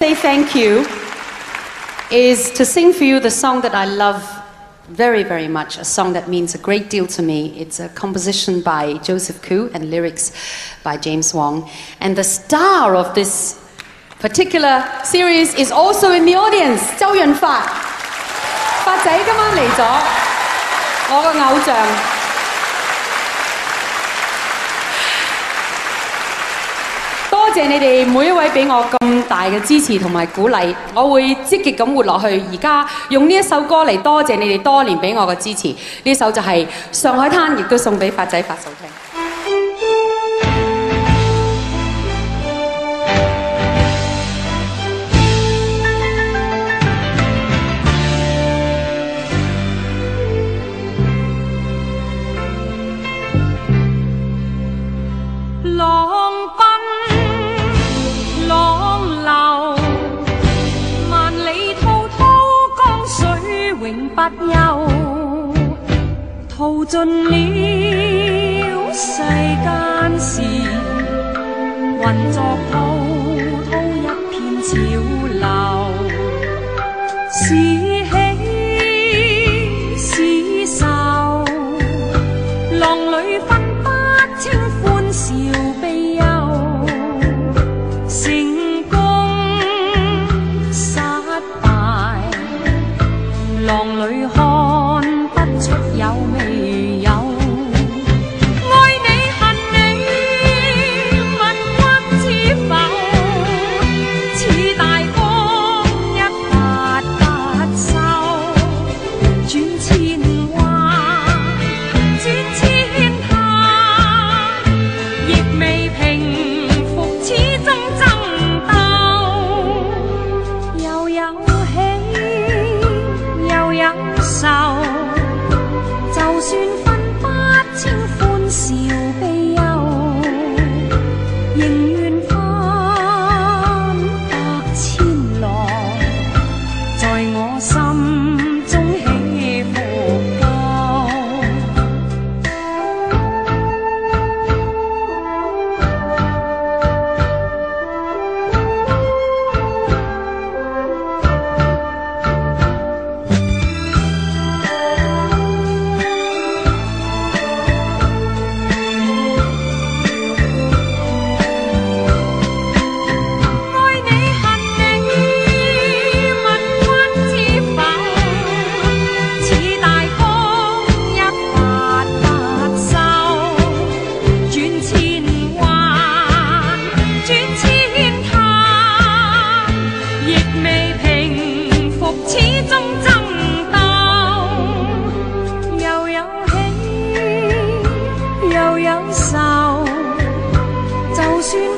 say thank you is to sing for you the song that I love very, very much, a song that means a great deal to me. It's a composition by Joseph Koo and lyrics by James Wong. And the star of this particular series is also in the audience, Chow Yun-fat. 發仔今晚嚟咗，我個偶像。多謝你哋每一位俾我咁大嘅支持同埋鼓励，我会积极咁活落去。而家用呢一首歌嚟多谢你哋多年俾我嘅支持，呢首就系《上海滩》，亦都送俾发仔发嫂听。永不休，淘尽了世间事，混作浪里看。những 就算。